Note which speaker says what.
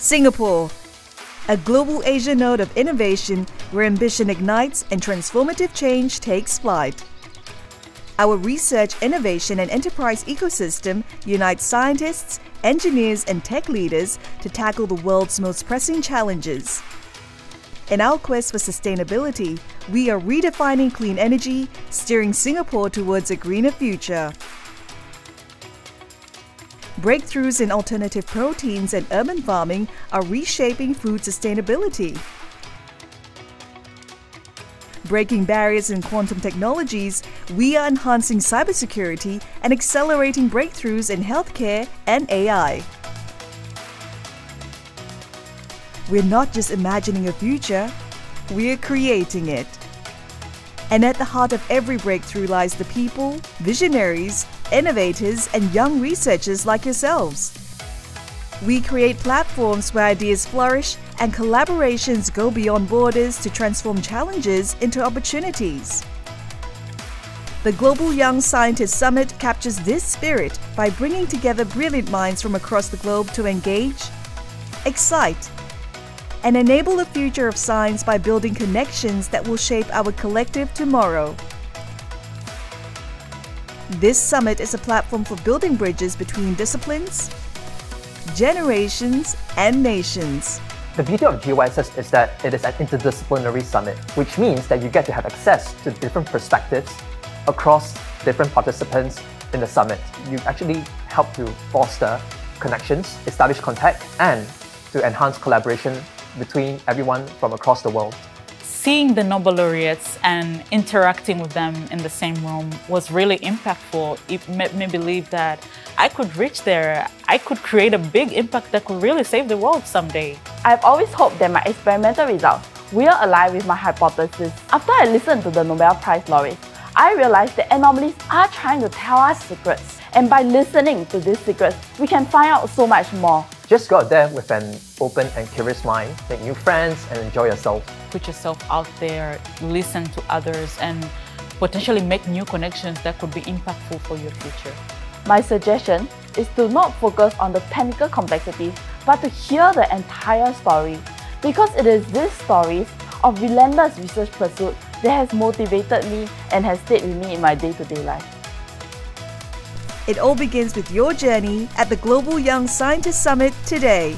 Speaker 1: Singapore, a global Asia node of innovation where ambition ignites and transformative change takes flight. Our research, innovation, and enterprise ecosystem unites scientists, engineers, and tech leaders to tackle the world's most pressing challenges. In our quest for sustainability, we are redefining clean energy, steering Singapore towards a greener future. Breakthroughs in alternative proteins and urban farming are reshaping food sustainability. Breaking barriers in quantum technologies, we are enhancing cybersecurity and accelerating breakthroughs in healthcare and AI. We're not just imagining a future, we're creating it. And at the heart of every breakthrough lies the people, visionaries, innovators, and young researchers like yourselves. We create platforms where ideas flourish and collaborations go beyond borders to transform challenges into opportunities. The Global Young Scientist Summit captures this spirit by bringing together brilliant minds from across the globe to engage, excite, and enable the future of science by building connections that will shape our collective tomorrow. This summit is a platform for building bridges between disciplines, generations, and nations.
Speaker 2: The beauty of GYSS is that it is an interdisciplinary summit, which means that you get to have access to different perspectives across different participants in the summit. You actually help to foster connections, establish contact, and to enhance collaboration between everyone from across the world.
Speaker 3: Seeing the Nobel laureates and interacting with them in the same room was really impactful. It made me believe that I could reach there. I could create a big impact that could really save the world someday.
Speaker 4: I've always hoped that my experimental results will align with my hypothesis. After I listened to the Nobel Prize laureates, I realized that anomalies are trying to tell us secrets. And by listening to these secrets, we can find out so much more.
Speaker 2: Just go out there with an open and curious mind, make new friends, and enjoy yourself.
Speaker 3: Put yourself out there, listen to others, and potentially make new connections that could be impactful for your future.
Speaker 4: My suggestion is to not focus on the technical complexities, but to hear the entire story. Because it is these stories of relentless research pursuit that has motivated me and has stayed with me in my day-to-day -day life.
Speaker 1: It all begins with your journey at the Global Young Scientist Summit today.